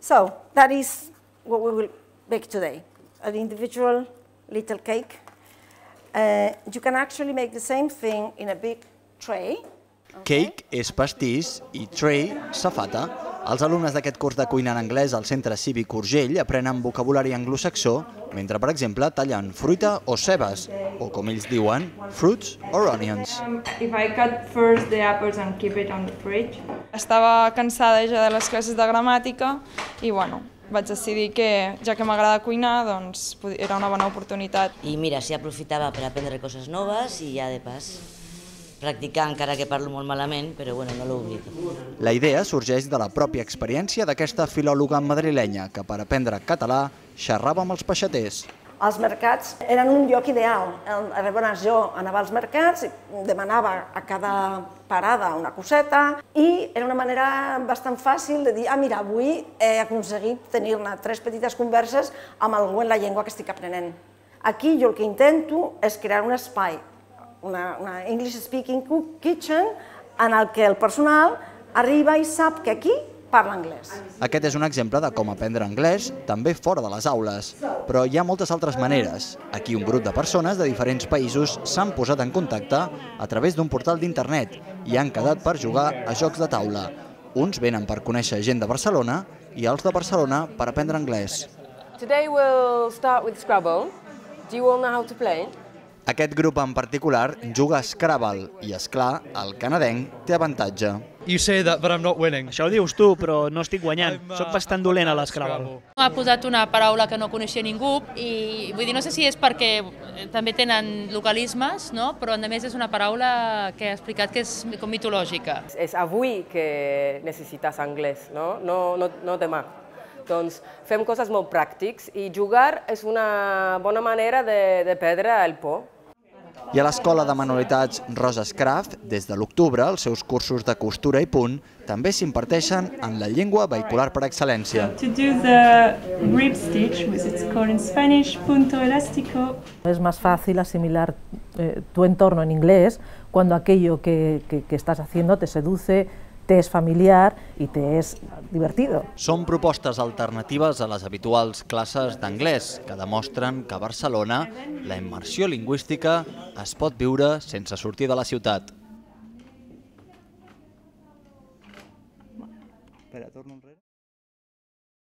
So that is what we will bake today, an individual little cake. Uh, you can actually make the same thing in a big tray. Cake és pastís i tray, safata. Els alumnes d'aquest curs de cuina en anglès al Centre Cívic Urgell aprenen vocabulari anglosaxó mentre, per exemple, tallen fruita o cebes, o com ells diuen, fruits or onions. If I cut first the apples and keep it on the fridge. Estava cansada ja de les classes de gramàtica i bueno, vaig decidir que, ja que m'agrada cuinar, doncs era una bona oportunitat. I mira, s'hi aprofitava per aprendre coses noves i ja de pas practicar, encara que parlo molt malament, però bueno, no l'oblido. La idea sorgeix de la pròpia experiència d'aquesta filòloga madrilenya que per aprendre català xerrava amb els peixaters. Els mercats eren un lloc ideal. Llavors jo anava als mercats, demanava a cada parada una coseta i era una manera bastant fàcil de dir ah, mira, avui he aconseguit tenir-ne tres petites converses amb algú en la llengua que estic aprenent. Aquí jo el que intento és crear un espai una, una English Speaking Kitchen en el que el personal arriba i sap que aquí parla anglès. Aquest és un exemple de com aprendre anglès també fora de les aules, però hi ha moltes altres maneres. Aquí un grup de persones de diferents països s'han posat en contacte a través d'un portal d'internet i han quedat per jugar a jocs de taula. Uns venen per conèixer gent de Barcelona i els de Barcelona per aprendre anglès. Today we'll start with Scrabble. Do you all know how to play? Aquest grup en particular juga a Scrabble i, és clar, el canadenc té avantatge. You say that, but I'm not winning. Això ho dius tu, però no estic guanyant. Uh, Soc bastant dolent a l'Scrabble. Ha posat una paraula que no coneixia ningú i vull dir, no sé si és perquè també tenen localismes, no? però a més és una paraula que ha explicat que és com mitològica. És avui que necessites anglès, no? No, no, no demà. Doncs fem coses molt pràctics i jugar és una bona manera de, de perdre el por. I a l'Escola de Manualitats Roses Craft, des de l'octubre, els seus cursos de costura i punt també s'imparteixen en la llengua vehicular per excel·lència. To do the rib stitch, which is called in Spanish, punto elástico. Es más fácil asimilar eh, tu entorno en inglés cuando aquello que, que, que estás haciendo te seduce, te és familiar i te és divertido. Són propostes alternatives a les habituals classes d'anglès que demostren que a Barcelona la immersió lingüística es pot viure sense sortir de la ciutat. Espera, torno enrere.